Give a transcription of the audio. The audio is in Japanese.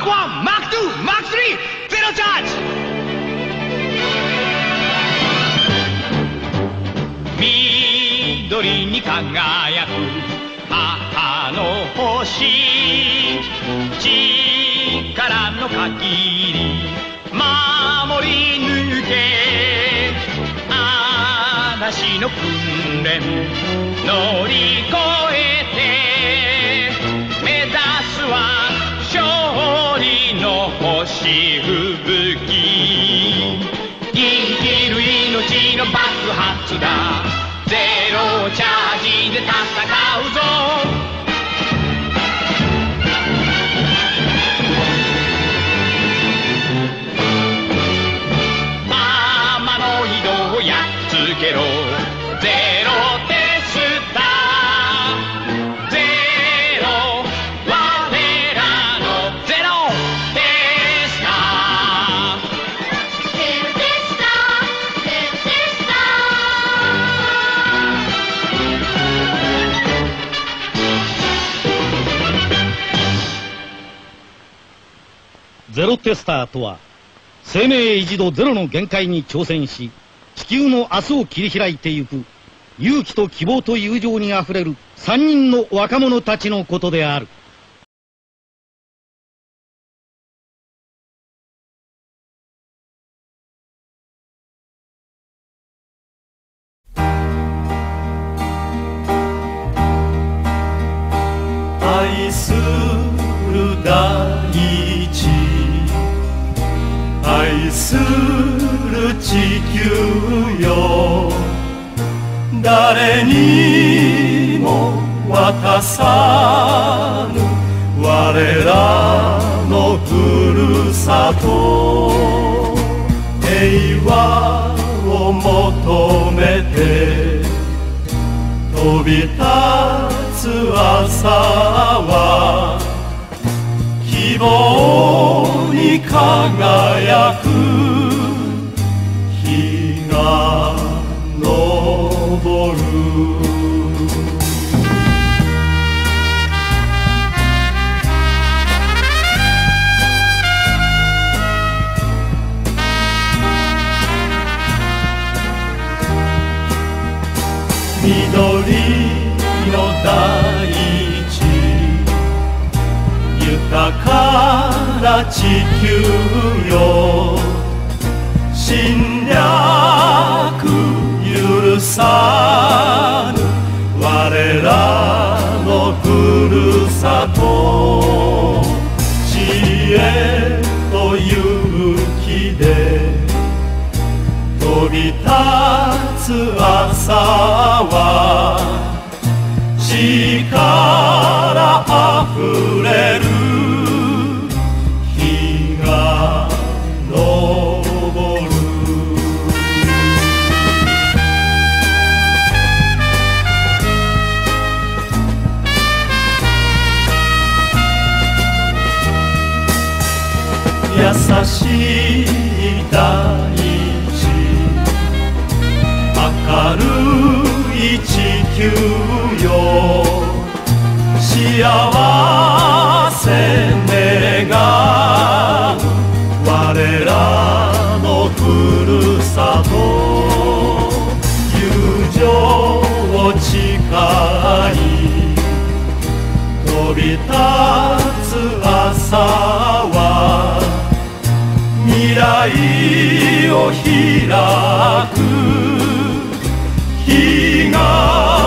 ーク1マーク2マーク3ゼロチャージ緑に輝く母の星。力の限り守り抜け。嵐の訓練乗り越えて。の爆発だ。ゼロチャージで戦うぞ。ママの移動をやっつけろ。ゼロゼロテスターとは生命維持度ゼロの限界に挑戦し地球の明日を切り開いてゆく勇気と希望と友情にあふれる三人の若者たちのことである。愛する大する地球よ。誰にも渡さぬ。我らのふるさと。平和を求めて。飛び立つ朝は。希望に輝く。日が昇る。緑の大豊かな地球よ侵略許さぬ我らのふるさと知恵と勇気で飛び立つ朝は力あふれる優しい大地明るい地球よ。幸せ願う我らのふるさと。友情を誓い飛び立つを開く日が